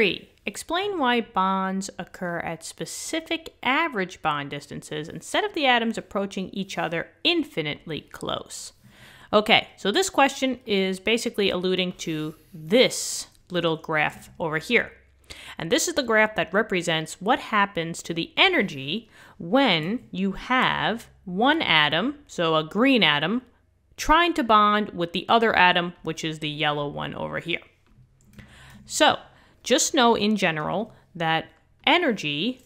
three. Explain why bonds occur at specific average bond distances instead of the atoms approaching each other infinitely close. Okay, so this question is basically alluding to this little graph over here. And this is the graph that represents what happens to the energy when you have one atom, so a green atom, trying to bond with the other atom, which is the yellow one over here. So, just know in general that energy,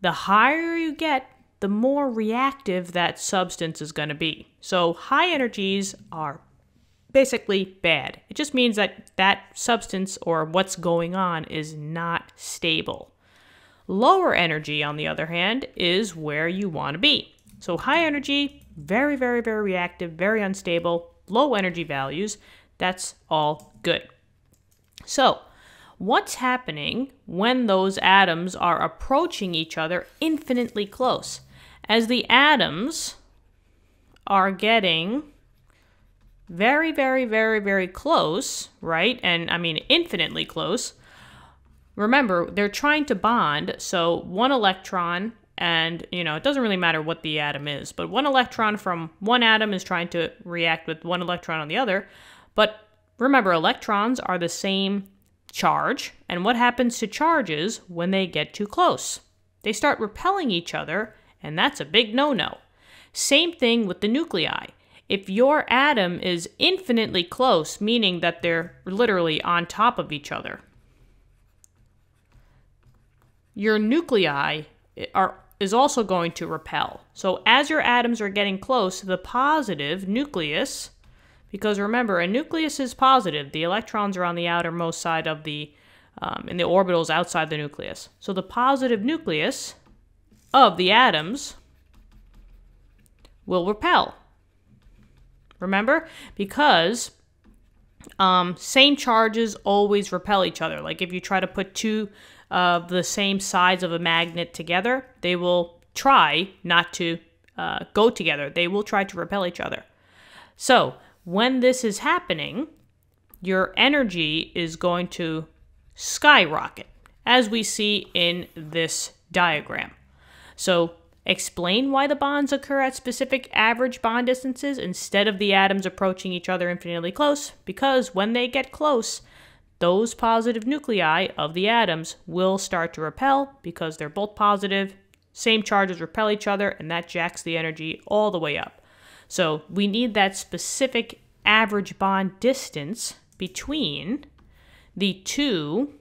the higher you get, the more reactive that substance is going to be. So, high energies are basically bad. It just means that that substance or what's going on is not stable. Lower energy, on the other hand, is where you want to be. So, high energy, very, very, very reactive, very unstable, low energy values, that's all good. So, what's happening when those atoms are approaching each other infinitely close? As the atoms are getting very, very, very, very close, right? And I mean infinitely close. Remember, they're trying to bond, so one electron and you know it doesn't really matter what the atom is but one electron from one atom is trying to react with one electron on the other but remember electrons are the same charge and what happens to charges when they get too close? They start repelling each other and that's a big no-no. Same thing with the nuclei. If your atom is infinitely close meaning that they're literally on top of each other your nuclei are is also going to repel. So as your atoms are getting close, the positive nucleus, because remember, a nucleus is positive. The electrons are on the outermost side of the, um, the orbitals outside the nucleus. So the positive nucleus of the atoms will repel. Remember? Because um, same charges always repel each other. Like if you try to put two of the same sides of a magnet together, they will try not to uh, go together. They will try to repel each other. So when this is happening, your energy is going to skyrocket, as we see in this diagram. So explain why the bonds occur at specific average bond distances instead of the atoms approaching each other infinitely close, because when they get close, those positive nuclei of the atoms will start to repel because they're both positive. Same charges repel each other, and that jacks the energy all the way up. So we need that specific average bond distance between the two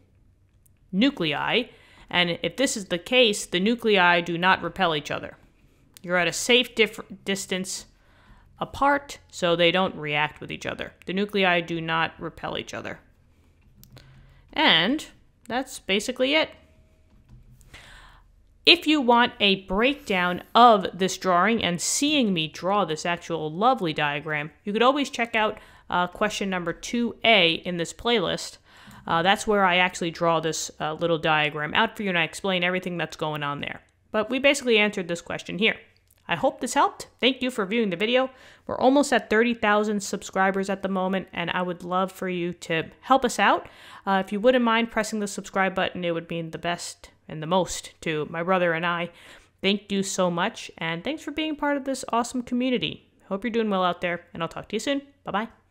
nuclei. And if this is the case, the nuclei do not repel each other. You're at a safe distance apart, so they don't react with each other. The nuclei do not repel each other. And that's basically it. If you want a breakdown of this drawing and seeing me draw this actual lovely diagram, you could always check out uh, question number 2A in this playlist. Uh, that's where I actually draw this uh, little diagram out for you and I explain everything that's going on there. But we basically answered this question here. I hope this helped. Thank you for viewing the video. We're almost at 30,000 subscribers at the moment, and I would love for you to help us out. Uh, if you wouldn't mind pressing the subscribe button, it would mean the best and the most to my brother and I. Thank you so much, and thanks for being part of this awesome community. Hope you're doing well out there, and I'll talk to you soon. Bye bye.